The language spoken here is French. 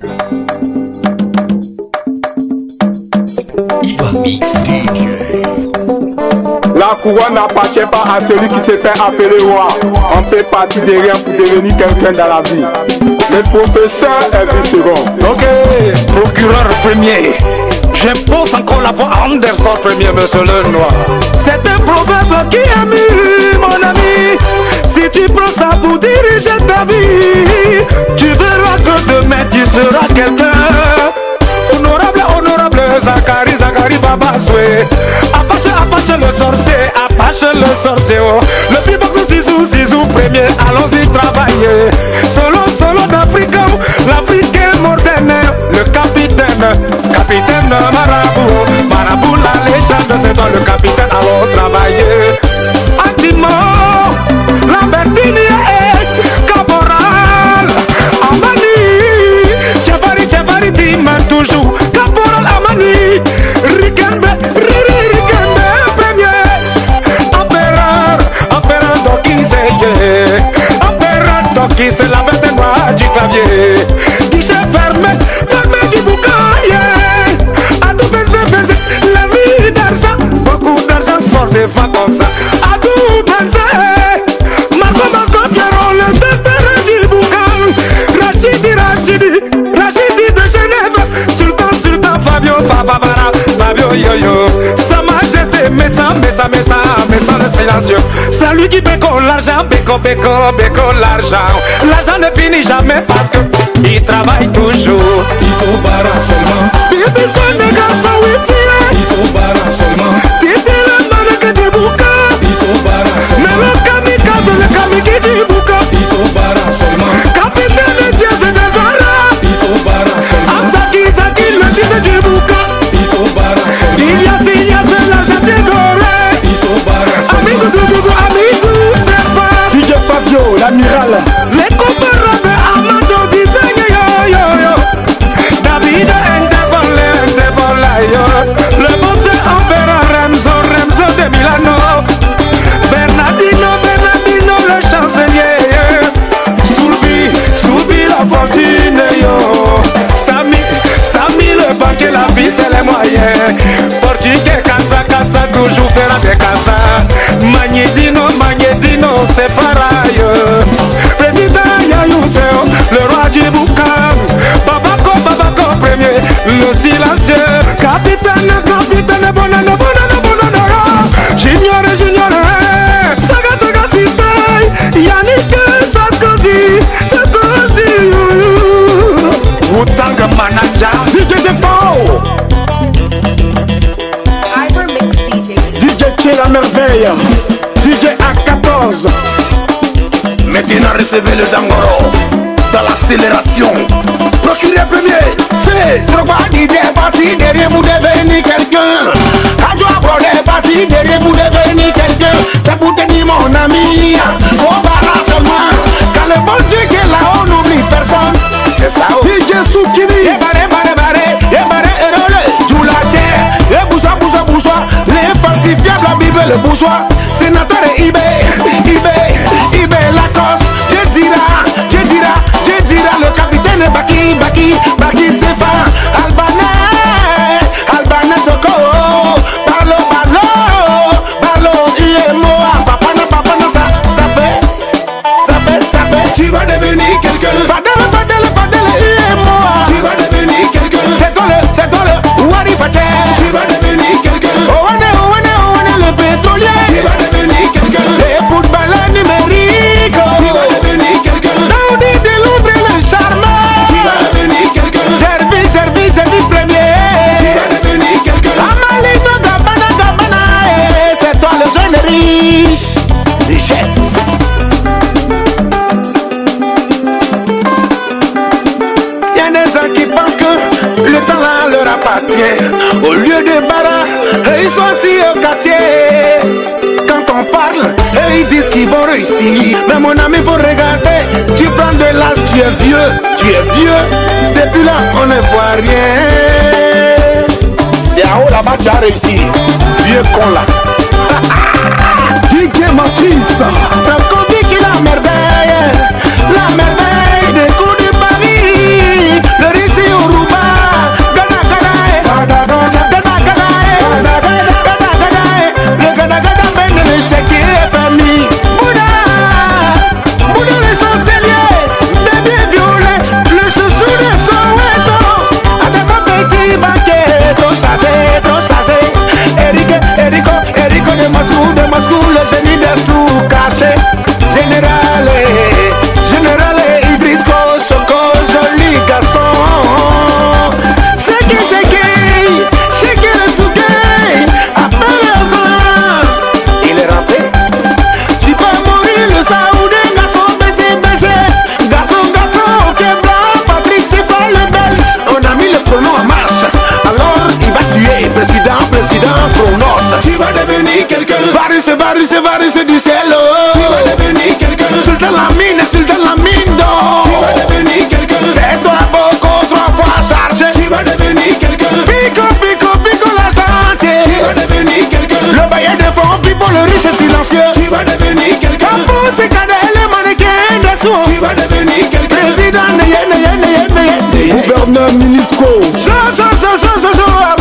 La couronne n'appartient pas à celui qui se fait appeler roi. On peut partir de rien pour devenir quelqu'un dans la vie. Le professeur est vu second. Ok, procureur premier. J'impose encore la voix à Anderson premier, monsieur le noir. C'est un proverbe qui a mis, mon ami. Si tu prends ça pour diriger ta vie, Apache, Apache le sorcier, Apache le sorcier. Oh. Le beatbox Zizou, Zizou premier, allons-y travailler. Solo, solo d'Afrique, l'Afrique est moderne. Le capitaine, capitaine Marabout, noire du clavier, guichet fermé, fermé du boucaille, à tout baiser, baiser, la vie d'argent, beaucoup d'argent sort des fois comme ça, à tout baiser, Marco, Marco, Pierrot, le docteur du boucan, Rachidi, Rachidi, Rachidi de Genève, Sultan, Sultan, Fabio, Fababara, Fabio, Yo-Yo, Sa le silencieux, c'est lui qui béco l'argent, béco, béco, béco l'argent, l'argent ne finit jamais parce que il travaille toujours. Il faut bara seulement. Il a besoin de garçons, oui, Il faut seulement. Moyens. Portugais, Casa, Casa, toujours faire des Casa. Magnedino, Magnedino, c'est pareil. Président Yayouseo, le roi du Boucan. Babako, Babako, premier, le silencieux. Capitaine, capitaine, bonane, bonane, bonane. Junior, junior, saga, saga, sipai. Yannick, Sarkozy, Sarkozy. Wutang manager, DJ. Merveille. DJ A14. Maintenant recevez le Dangoro dans l'accélération. Procureur premier, c'est Drogba DJ parti derrière vous devenir quelqu'un. Tu apprends des parties derrière vous devenir quelqu'un. C'est pour te dire mon ami. Faut Bourgeois, sénateur et eBay, eBay, eBay, Lacoste, je dira, je dira, je dira, le capitaine Baki, Baki, Baki, c'est pas, Albanais, Albanais, Soko, Balo, Balo, Balo, IMO, papa, na, papa, na, ça, ça fait, ça fait, ça fait, Tu vas devenir quelqu'un. Eux, ils disent qu'ils vont réussir. Mais mon ami, faut regarder. Tu prends de l'âge, tu es vieux. Tu es vieux. Depuis là, on ne voit rien. C'est en haut là-bas, tu as réussi. Vieux con là. DJ Matrice. Franco dit qu'il a merveille. Varus et Varus du ciel. Tu vas devenir quelqu'un. Sultan la mine, Sultan la mine d'or. Tu vas devenir quelqu'un. C'est toi beaucoup trois fois chargé. Tu vas devenir quelqu'un. Pico, pico, pico la santé. Tu vas devenir quelqu'un. Le baillet de fonds, pipo le riche silencieux. Tu vas devenir quelqu'un. Et cadet, les mannequins des sous. Tu vas devenir quelqu'un. Président. Gouverneur Minisco. Jo, jo, jo, jo, jo, jo,